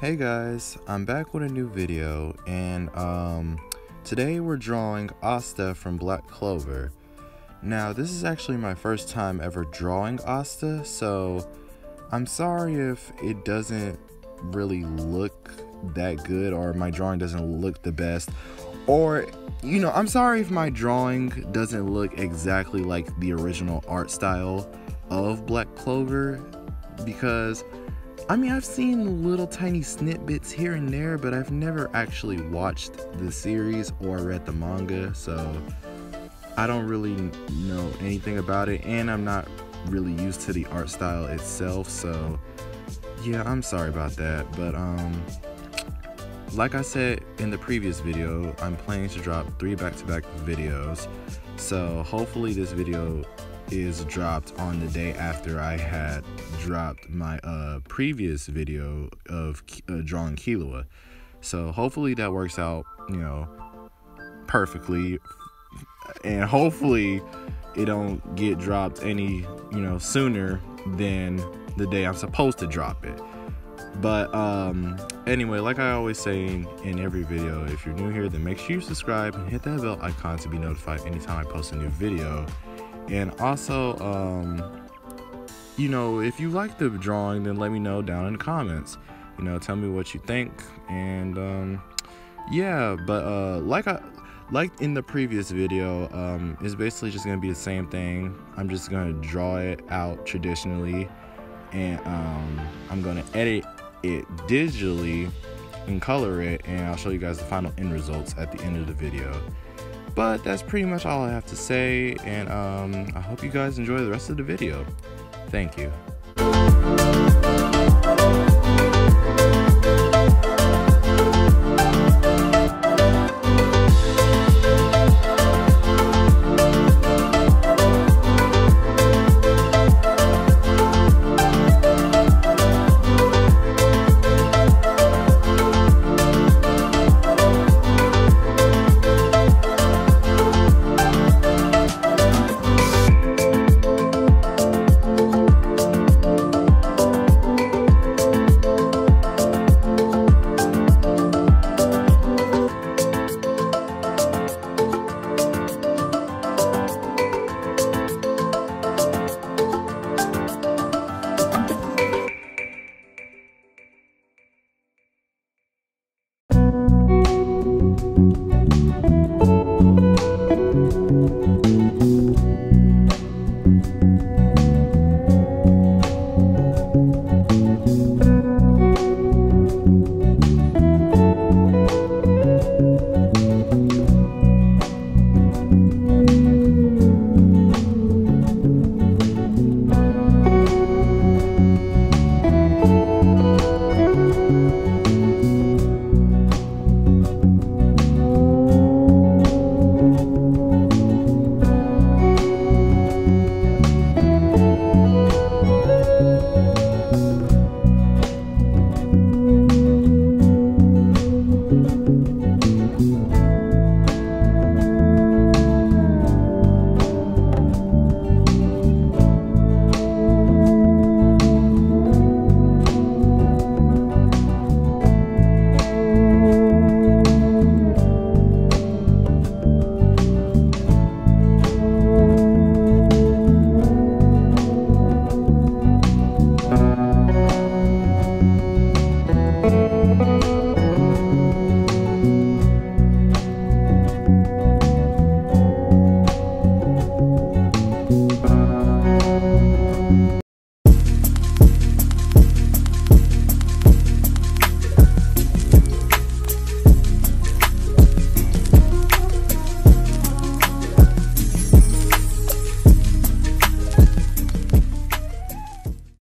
Hey guys, I'm back with a new video and um today we're drawing Asta from Black Clover. Now this is actually my first time ever drawing Asta, so I'm sorry if it doesn't really look that good or my drawing doesn't look the best or you know, I'm sorry if my drawing doesn't look exactly like the original art style of Black Clover because I mean, I've seen little tiny snippets here and there, but I've never actually watched the series or read the manga, so I don't really know anything about it, and I'm not really used to the art style itself, so yeah, I'm sorry about that, but um like I said in the previous video, I'm planning to drop three back-to-back -back videos, so hopefully this video is dropped on the day after I had dropped my uh, previous video of uh, drawing Killua. So hopefully that works out, you know, perfectly. And hopefully it don't get dropped any, you know, sooner than the day I'm supposed to drop it. But um anyway, like I always say in every video, if you're new here, then make sure you subscribe and hit that bell icon to be notified anytime I post a new video. And also, um, you know, if you like the drawing, then let me know down in the comments. You know, tell me what you think. And um, yeah, but uh, like I like in the previous video, um, it's basically just gonna be the same thing. I'm just gonna draw it out traditionally, and um, I'm gonna edit it digitally and color it, and I'll show you guys the final end results at the end of the video. But that's pretty much all I have to say, and um, I hope you guys enjoy the rest of the video. Thank you.